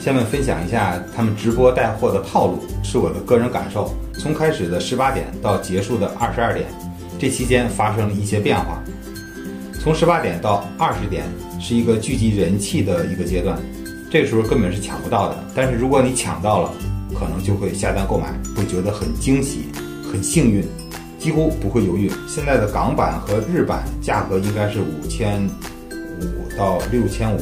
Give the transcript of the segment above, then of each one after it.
下面分享一下他们直播带货的套路，是我的个人感受。从开始的十八点到结束的二十二点，这期间发生了一些变化。从十八点到二十点是一个聚集人气的一个阶段，这时候根本是抢不到的。但是如果你抢到了，可能就会下单购买，会觉得很惊喜、很幸运，几乎不会犹豫。现在的港版和日版价格应该是五千五到六千五。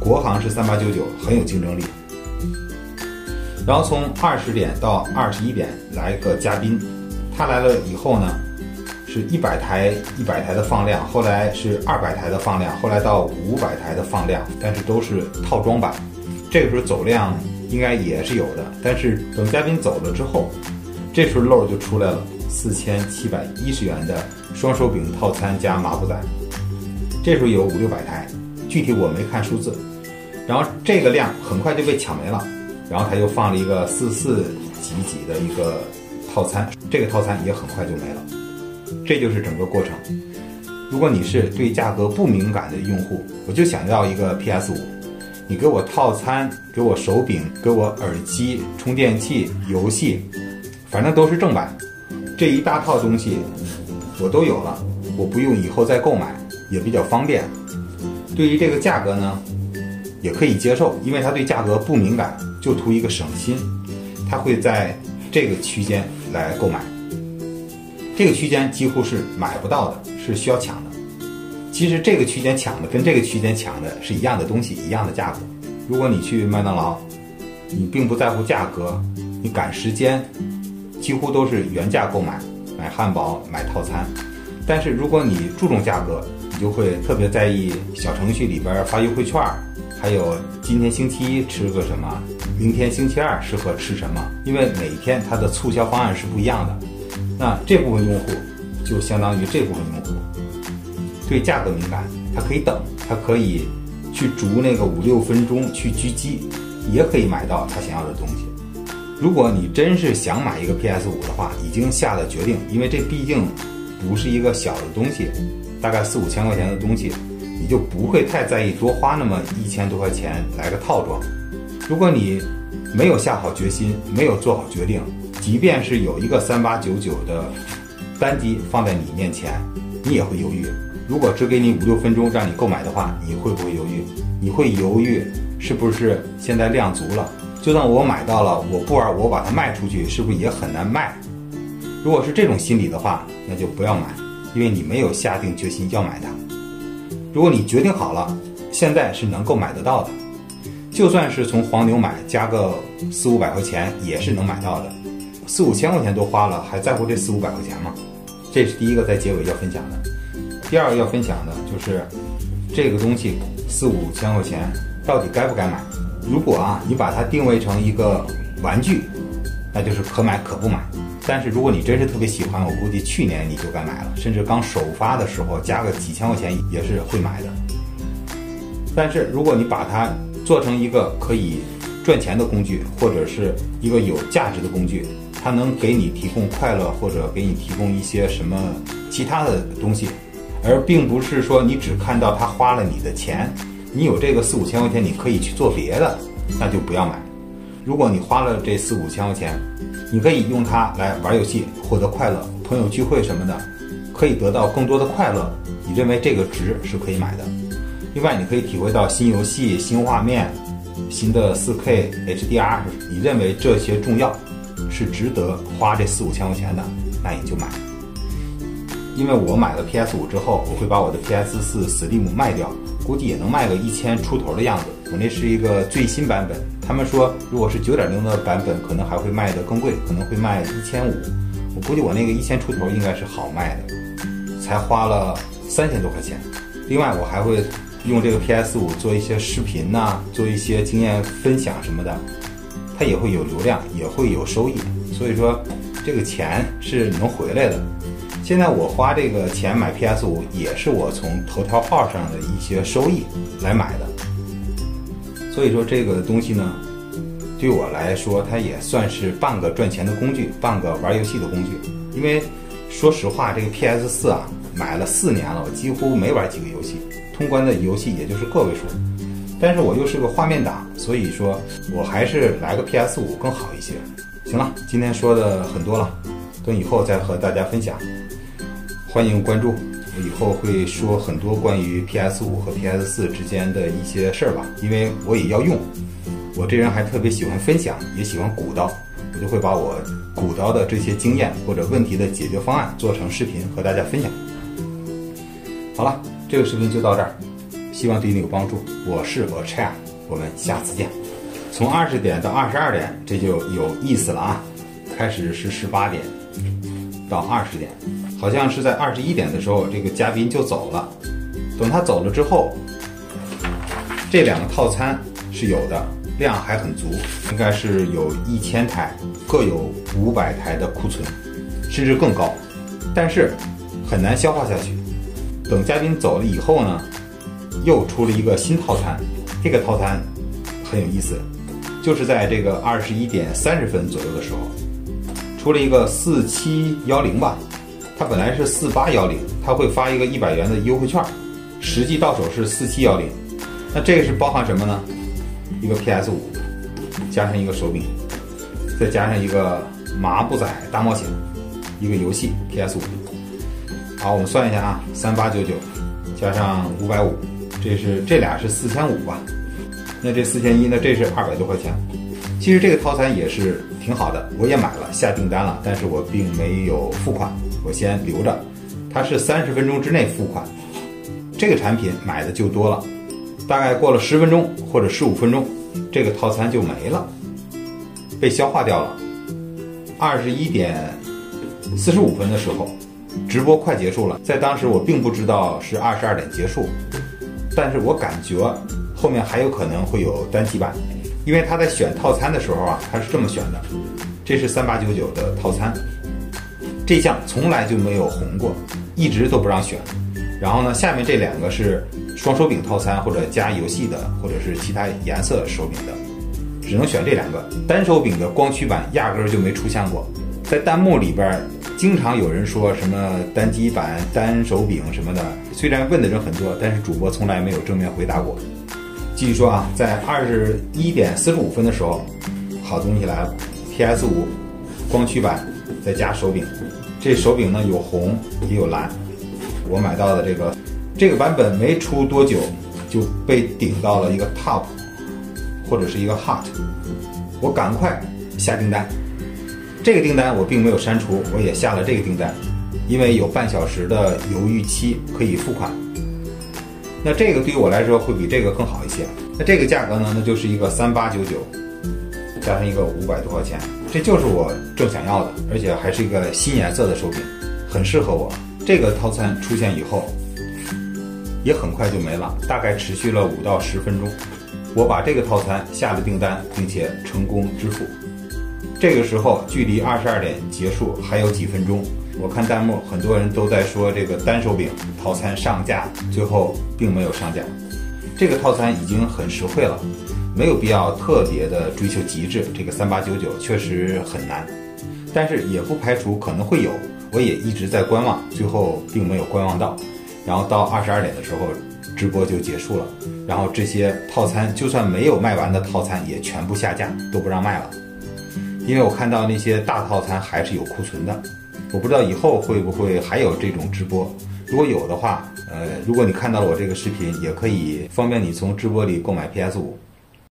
国行是三八九九，很有竞争力。然后从二十点到二十一点来个嘉宾，他来了以后呢，是一百台一百台的放量，后来是二百台的放量，后来到五百台的放量，但是都是套装版。这个时候走量应该也是有的，但是等嘉宾走了之后，这时候漏就出来了，四千七百一十元的双手柄套餐加麻布袋，这时候有五六百台，具体我没看数字。然后这个量很快就被抢没了，然后他又放了一个四四几几的一个套餐，这个套餐也很快就没了。这就是整个过程。如果你是对价格不敏感的用户，我就想要一个 PS 五，你给我套餐，给我手柄，给我耳机、充电器、游戏，反正都是正版，这一大套东西我都有了，我不用以后再购买，也比较方便。对于这个价格呢？也可以接受，因为他对价格不敏感，就图一个省心，他会在这个区间来购买。这个区间几乎是买不到的，是需要抢的。其实这个区间抢的跟这个区间抢的是一样的东西，一样的价格。如果你去麦当劳，你并不在乎价格，你赶时间，几乎都是原价购买，买汉堡、买套餐。但是如果你注重价格，就会特别在意小程序里边发优惠券。还有今天星期一吃个什么，明天星期二适合吃什么？因为每天它的促销方案是不一样的。那这部分用户就相当于这部分用户对价格敏感，他可以等，他可以去逐那个五六分钟去狙击，也可以买到他想要的东西。如果你真是想买一个 PS 五的话，已经下了决定，因为这毕竟不是一个小的东西，大概四五千块钱的东西。你就不会太在意多花那么一千多块钱来个套装。如果你没有下好决心，没有做好决定，即便是有一个三八九九的单机放在你面前，你也会犹豫。如果只给你五六分钟让你购买的话，你会不会犹豫？你会犹豫是不是现在量足了？就算我买到了，我不玩，我把它卖出去，是不是也很难卖？如果是这种心理的话，那就不要买，因为你没有下定决心要买它。如果你决定好了，现在是能够买得到的，就算是从黄牛买，加个四五百块钱也是能买到的。四五千块钱都花了，还在乎这四五百块钱吗？这是第一个在结尾要分享的。第二个要分享的就是这个东西四五千块钱到底该不该买？如果啊你把它定位成一个玩具，那就是可买可不买。但是如果你真是特别喜欢，我估计去年你就该买了，甚至刚首发的时候加个几千块钱也是会买的。但是如果你把它做成一个可以赚钱的工具，或者是一个有价值的工具，它能给你提供快乐，或者给你提供一些什么其他的东西，而并不是说你只看到它花了你的钱，你有这个四五千块钱，你可以去做别的，那就不要买。如果你花了这四五千块钱，你可以用它来玩游戏，获得快乐，朋友聚会什么的，可以得到更多的快乐。你认为这个值是可以买的。另外，你可以体会到新游戏、新画面、新的 4K HDR，你认为这些重要，是值得花这四五千块钱的，那你就买。因为我买了 PS 五之后，我会把我的 PS 四 Steam 卖掉，估计也能卖个一千出头的样子。我那是一个最新版本。他们说，如果是九点零的版本，可能还会卖得更贵，可能会卖一千五。我估计我那个一千出头应该是好卖的，才花了三千多块钱。另外，我还会用这个 PS 五做一些视频呐，做一些经验分享什么的，它也会有流量，也会有收益。所以说，这个钱是能回来的。现在我花这个钱买 PS 五，也是我从头条号上的一些收益来买的。所以说这个东西呢，对我来说，它也算是半个赚钱的工具，半个玩游戏的工具。因为说实话，这个 PS 四啊，买了四年了，我几乎没玩几个游戏，通关的游戏也就是个位数。但是我又是个画面党，所以说我还是来个 PS 五更好一些。行了，今天说的很多了，等以后再和大家分享。欢迎关注，我以后会说很多关于 PS 五和 PS 四之间的一些事儿吧，因为我也要用。我这人还特别喜欢分享，也喜欢鼓捣，我就会把我鼓捣的这些经验或者问题的解决方案做成视频和大家分享。好了，这个视频就到这儿，希望对你有帮助。我是我 c h a 我们下次见。从二十点到二十二点，这就有意思了啊！开始是十八点到二十点，好像是在二十一点的时候，这个嘉宾就走了。等他走了之后，这两个套餐是有的。量还很足，应该是有一千台，各有五百台的库存，甚至更高，但是很难消化下去。等嘉宾走了以后呢，又出了一个新套餐，这个套餐很有意思，就是在这个二十一点三十分左右的时候，出了一个四七幺零吧，它本来是四八幺零，它会发一个一百元的优惠券，实际到手是四七幺零，那这个是包含什么呢？一个 PS 五，加上一个手柄，再加上一个麻布仔大冒险，一个游戏 PS 五。好，我们算一下啊，三八九九加上五百五，这是这俩是四千五吧？那这四千一呢？这是二百多块钱。其实这个套餐也是挺好的，我也买了下订单了，但是我并没有付款，我先留着。它是三十分钟之内付款，这个产品买的就多了。大概过了十分钟或者十五分钟，这个套餐就没了，被消化掉了。二十一点四十五分的时候，直播快结束了。在当时我并不知道是二十二点结束，但是我感觉后面还有可能会有单机版，因为他在选套餐的时候啊，他是这么选的：这是三八九九的套餐，这项从来就没有红过，一直都不让选。然后呢，下面这两个是。双手柄套餐或者加游戏的，或者是其他颜色手柄的，只能选这两个。单手柄的光驱版压根儿就没出现过。在弹幕里边儿，经常有人说什么单机版、单手柄什么的。虽然问的人很多，但是主播从来没有正面回答过。继续说啊，在二十一点四十五分的时候，好东西来了，PS 五光驱版再加手柄。这手柄呢有红也有蓝，我买到的这个。这个版本没出多久，就被顶到了一个 top，或者是一个 hot，我赶快下订单。这个订单我并没有删除，我也下了这个订单，因为有半小时的犹豫期可以付款。那这个对于我来说会比这个更好一些。那这个价格呢，那就是一个三八九九，加上一个五百多块钱，这就是我正想要的，而且还是一个新颜色的手柄，很适合我。这个套餐出现以后。也很快就没了，大概持续了五到十分钟。我把这个套餐下了订单，并且成功支付。这个时候距离二十二点结束还有几分钟。我看弹幕，很多人都在说这个单手柄套餐上架，最后并没有上架。这个套餐已经很实惠了，没有必要特别的追求极致。这个三八九九确实很难，但是也不排除可能会有。我也一直在观望，最后并没有观望到。然后到二十二点的时候，直播就结束了。然后这些套餐就算没有卖完的套餐也全部下架，都不让卖了。因为我看到那些大套餐还是有库存的，我不知道以后会不会还有这种直播。如果有的话，呃，如果你看到了我这个视频，也可以方便你从直播里购买 PS 五。